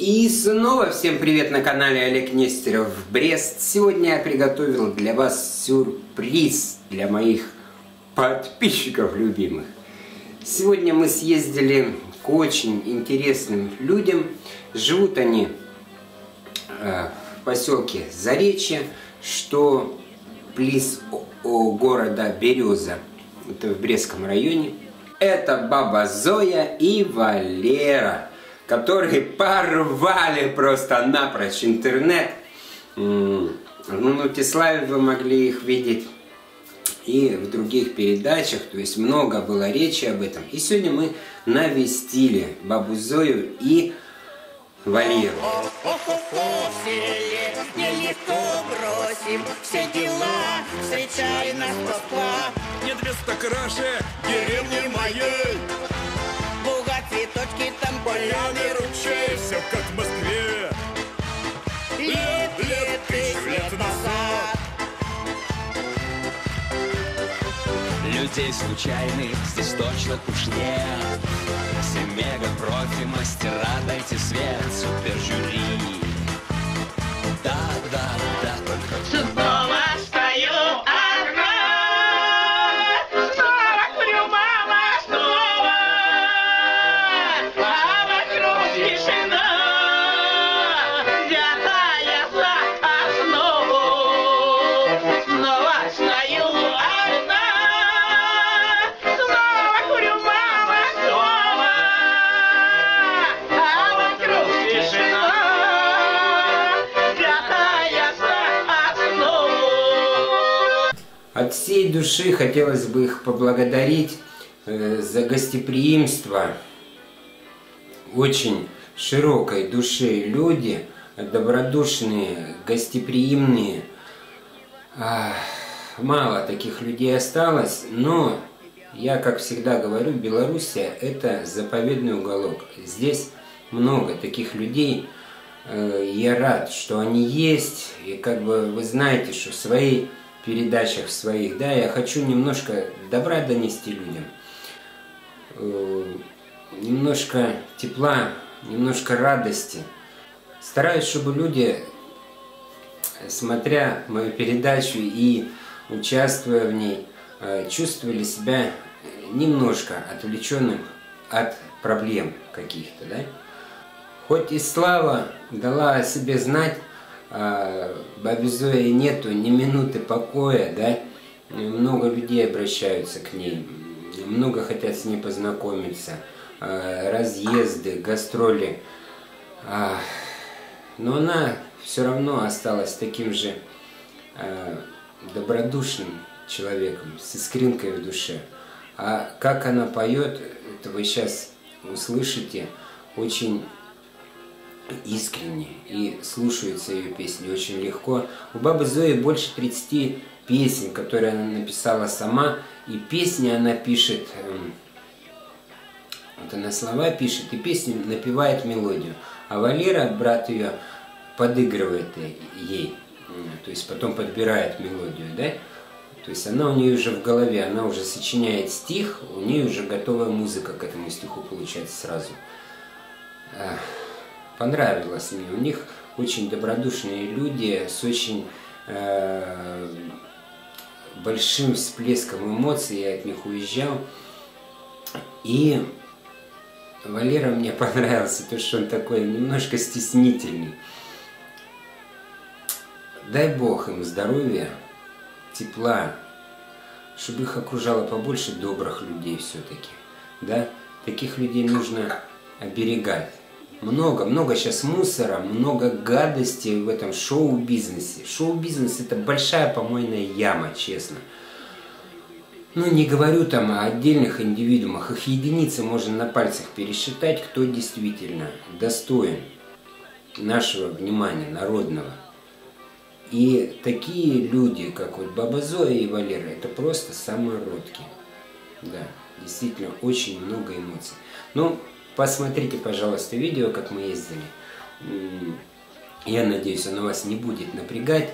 И снова всем привет на канале Олег Нестеров Брест. Сегодня я приготовил для вас сюрприз для моих подписчиков любимых. Сегодня мы съездили к очень интересным людям. Живут они э, в поселке Заречье, что близ города Береза. Это в Брестском районе. Это баба Зоя и Валера которые порвали просто напрочь интернет. Ну, на Тиславе вы могли их видеть и в других передачах, то есть много было речи об этом. И сегодня мы навестили бабу Зою и Валеру. бросим все дела, встречай нас Москва. Нет места краше деревни моей. Цветочки, там поляны, ручей, все как в Москве. Лет, лет, тысяч лет назад. Людей случайных здесь точно уж нет. Все мега-профи, мастера, дайте свет, супер жюри. Всей души хотелось бы их поблагодарить э, за гостеприимство. Очень широкой души люди, добродушные, гостеприимные. Мало таких людей осталось, но я, как всегда говорю, Белоруссия – это заповедный уголок. Здесь много таких людей. Э, я рад, что они есть. И как бы вы знаете, что свои передачах своих, да, я хочу немножко добра донести людям, э, немножко тепла, немножко радости. Стараюсь, чтобы люди, смотря мою передачу и участвуя в ней, э, чувствовали себя немножко отвлеченным от проблем каких-то, да. Хоть и слава дала о себе знать, а, бабе Зои нету ни минуты покоя, да, много людей обращаются к ней, много хотят с ней познакомиться, а, разъезды, гастроли, а, но она все равно осталась таким же добродушным человеком, с искринкой в душе. А как она поет, это вы сейчас услышите, очень искренне и слушаются ее песни очень легко. У Бабы Зои больше 30 песен, которые она написала сама, и песни она пишет, эм, вот она слова пишет, и песни напевает мелодию. А Валера, брат ее, подыгрывает ей, то есть потом подбирает мелодию, да? То есть она у нее уже в голове, она уже сочиняет стих, у нее уже готовая музыка к этому стиху получается сразу понравилось мне. У них очень добродушные люди с очень э, большим всплеском эмоций. Я от них уезжал. И Валера мне понравился, то, что он такой немножко стеснительный. Дай Бог им здоровья, тепла, чтобы их окружало побольше добрых людей все-таки. Да? Таких людей нужно оберегать. Много, много сейчас мусора, много гадости в этом шоу-бизнесе. Шоу-бизнес это большая помойная яма, честно. Ну, не говорю там о отдельных индивидуумах, их единицы можно на пальцах пересчитать, кто действительно достоин нашего внимания, народного. И такие люди, как вот Баба Зоя и Валера, это просто самородки. Да, действительно, очень много эмоций. Ну, Посмотрите, пожалуйста, видео, как мы ездили. Я надеюсь, оно вас не будет напрягать.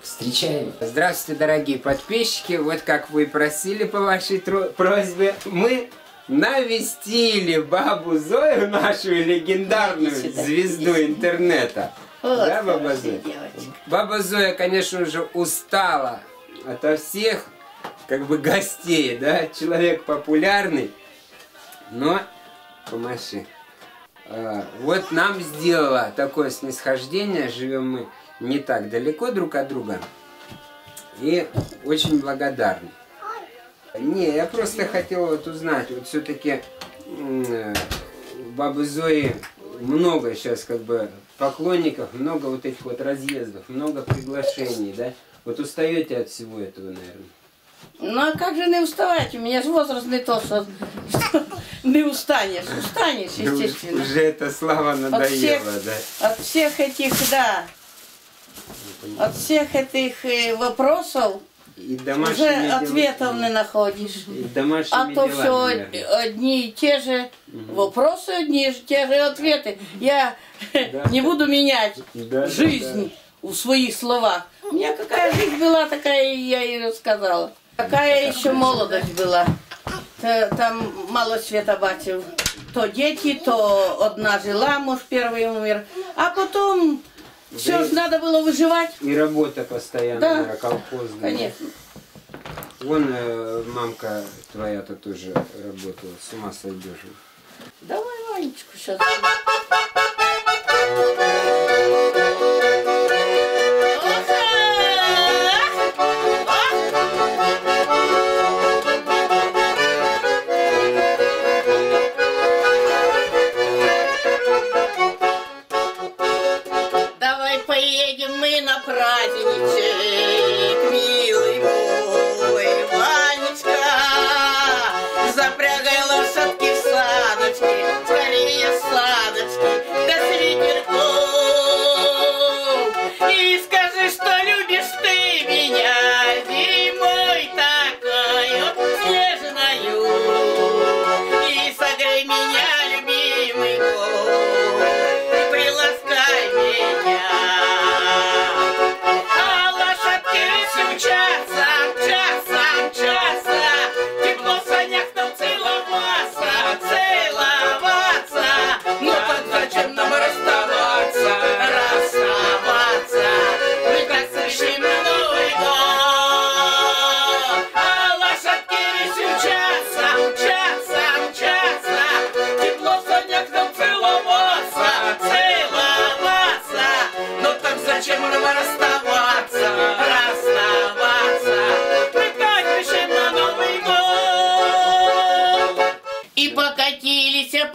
Встречаем. Здравствуйте, дорогие подписчики. Вот как вы просили по вашей просьбе, мы навестили бабу Зою, нашу легендарную звезду интернета. Вот да, баба Зоя? девочка. Баба Зоя, конечно же, устала ото всех как бы гостей, да, человек популярный, но помаши. А, Вот нам сделала такое снисхождение, живем мы не так далеко друг от друга, и очень благодарны. Не, я просто хотел вот узнать, вот все-таки у бабы Зои много сейчас как бы поклонников, много вот этих вот разъездов, много приглашений, да? Вот устаете от всего этого, наверное. Ну а как же не уставать? У меня же возраст не то, что, что не устанешь. Устанешь, естественно. Уже эта слава надоела, да? От всех этих, да, от всех этих э, вопросов И уже дел- ответов не находишь. А то все одни и те же вопросы, одни и те же ответы. Я Да. не буду менять Да, да, жизнь в своих словах. У меня какая жизнь была, такая я и рассказала. Какая еще молодость была. Та- Там мало света бачив. То дети, то одна жила, муж первый умер. А потом все же надо было выживать. И работа постоянно, Да. колхозная. Конечно. Вон э, мамка твоя-то тоже работала, с ума сойдешь. Давай, Ванечку, сейчас.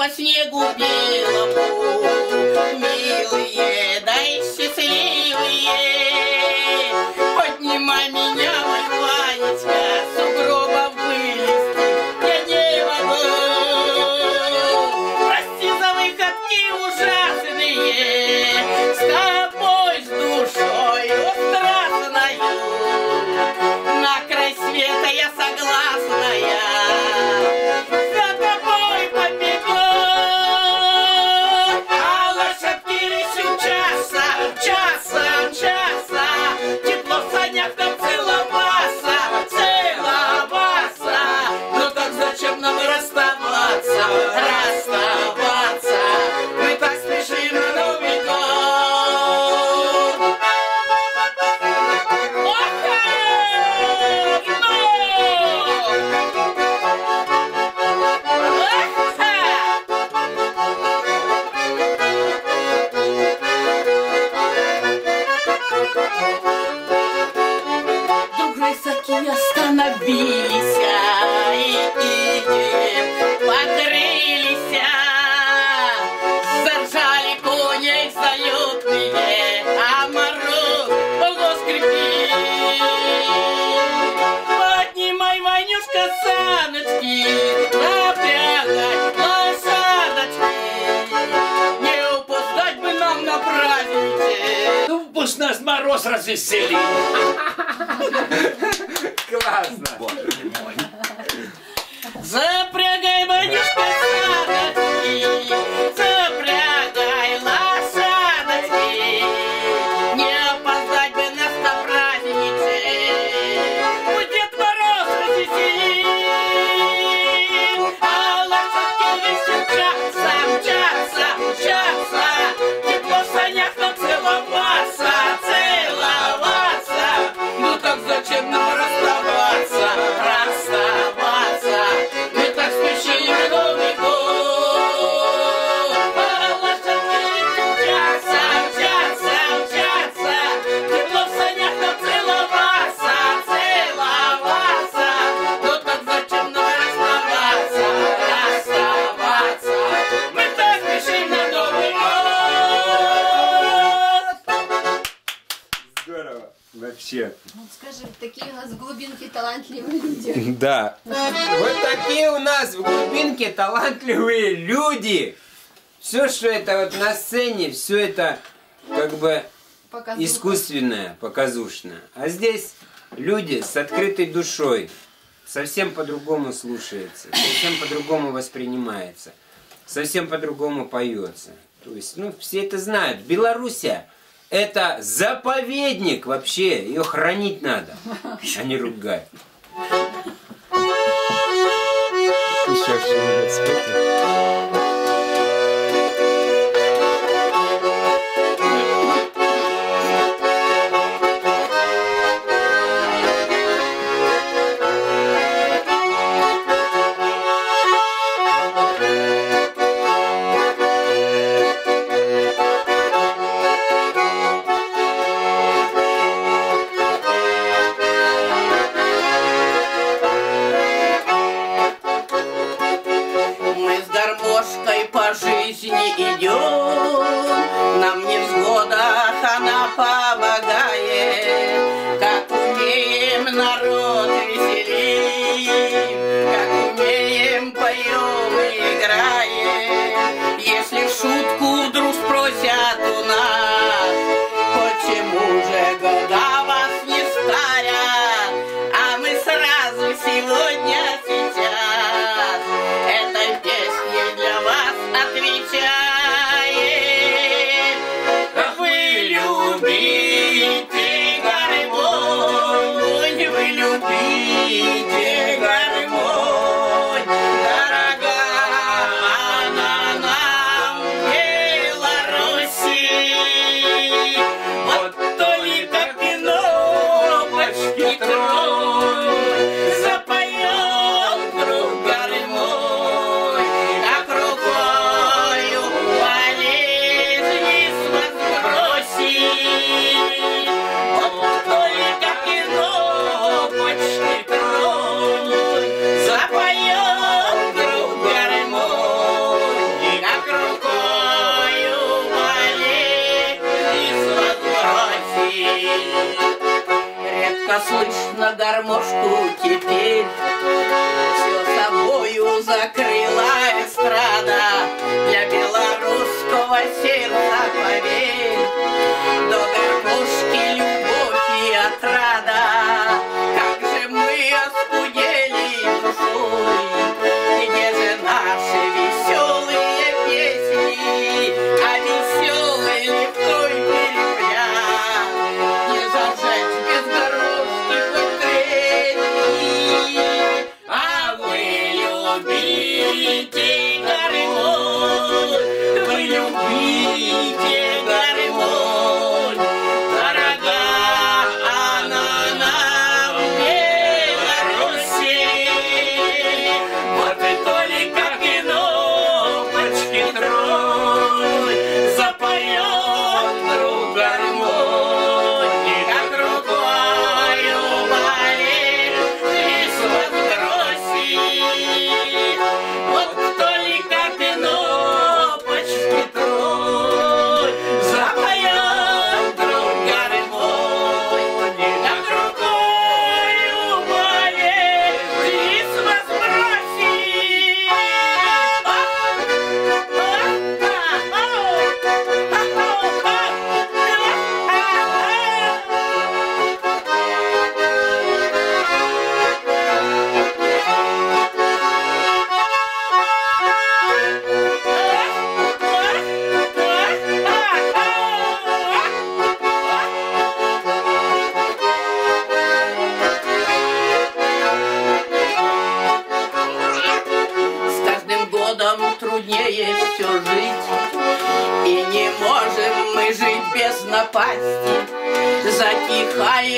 По снегу белому, мороз развеселит. Классно! Боже мой. Ну, скажем, такие у нас в глубинке талантливые люди. Да. Вот такие у нас в глубинке талантливые люди. Все, что это вот на сцене, все это как бы Показуха. искусственное, показушное. А здесь люди с открытой душой. Совсем по-другому слушается, совсем по-другому воспринимается, совсем по-другому поется. То есть, ну, все это знают. Белоруссия это заповедник вообще. Ее хранить надо, а не ругать. Еще что-нибудь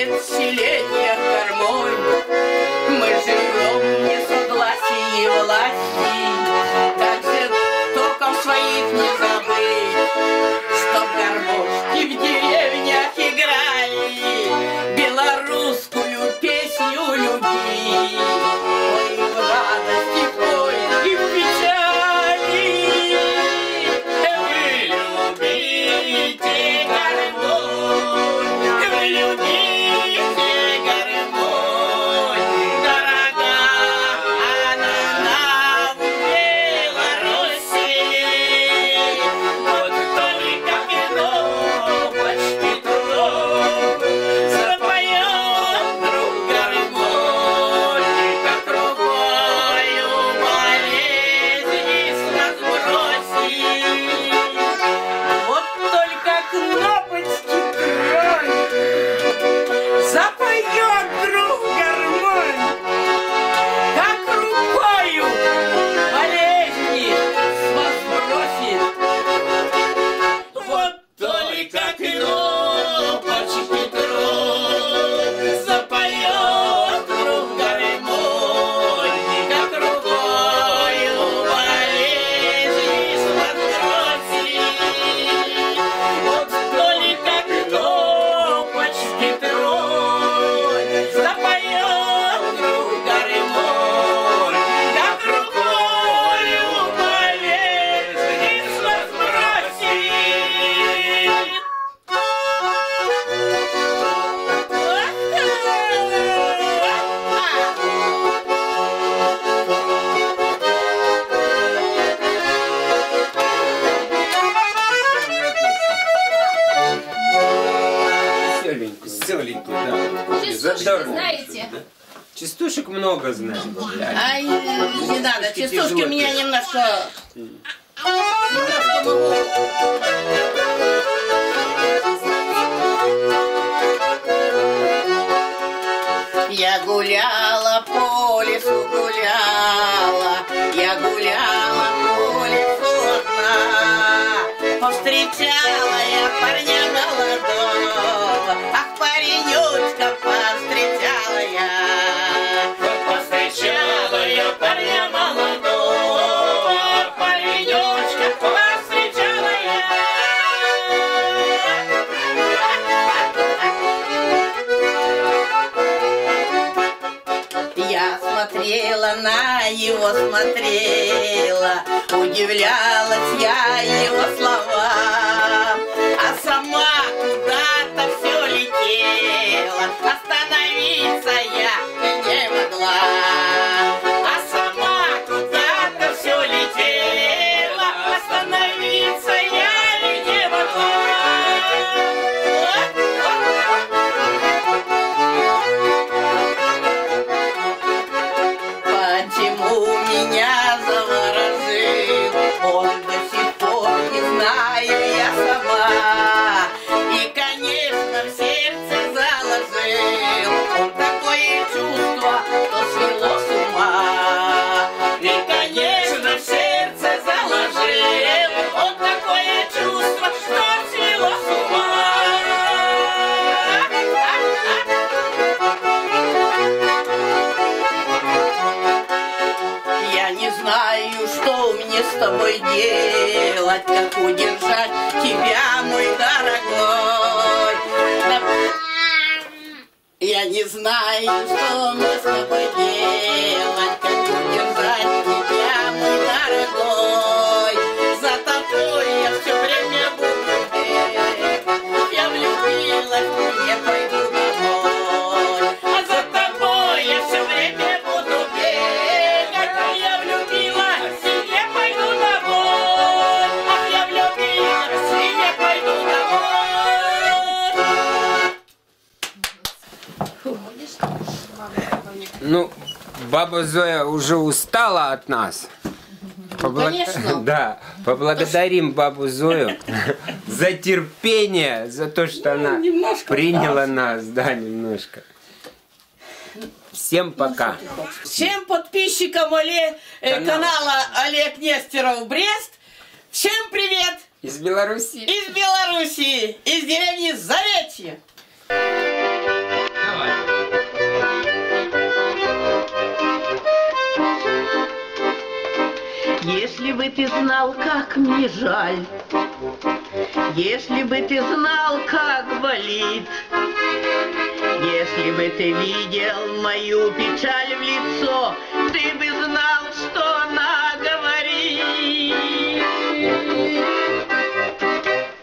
лет селе. Много знаю. Ай, не надо, частушки у меня немножко... Я гуляла по лесу, гуляла, я гуляла по лесу одна. Повстречала я парня смотрела на его, смотрела, удивлялась я его словам, а сама куда-то все летела, остановиться я не могла. А сама куда-то все летела, остановиться мне с тобой делать, как удержать тебя, мой дорогой. Я не знаю, что мне с тобой делать, как удержать тебя, мой дорогой. За тобой я все время буду бегать, я влюбилась, я пойду Ну, баба Зоя уже устала от нас. Побла- конечно. Да, поблагодарим бабу Зою за терпение, за то, что она немножко приняла нас, да, немножко. Всем пока. Всем подписчикам Оле- э, Канала. Олег Нестеров Брест. Всем привет Из Беларуси. из Белоруссии, из деревни Заречье. Если бы ты знал, как мне жаль, если бы ты знал, как болит, если бы ты видел мою печаль в лицо, ты бы знал, что она говорит.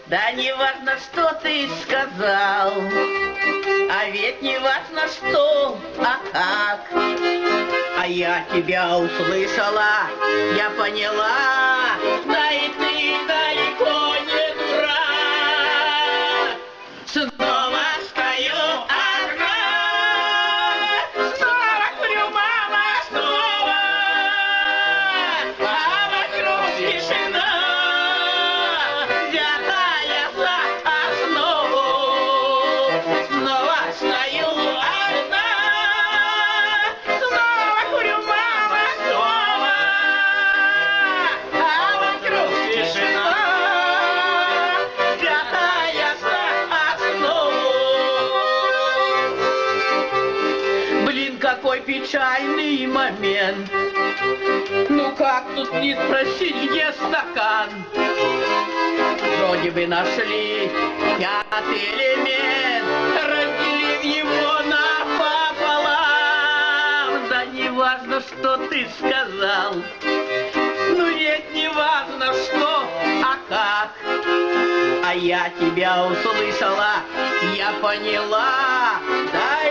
Да не важно, что ты сказал, а ведь не важно, что, а как. А я тебя услышала, я поняла, да и печальный момент. Ну как тут не спросить, где стакан? Вроде бы нашли пятый элемент, разделив его напополам. Да не важно, что ты сказал, ну ведь не важно, что, а как. А я тебя услышала, я поняла, да